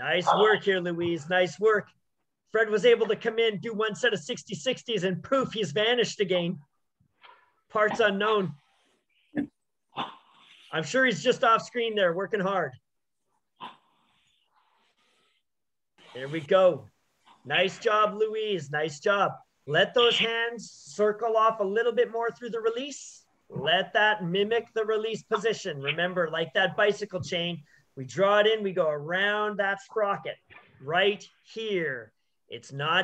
Nice work here, Louise. Nice work. Fred was able to come in, do one set of 60 60s, and poof, he's vanished again. Parts unknown. I'm sure he's just off screen there, working hard. There we go. Nice job, Louise. Nice job. Let those hands circle off a little bit more through the release. Let that mimic the release position. Remember, like that bicycle chain, we draw it in, we go around that sprocket right here. It's not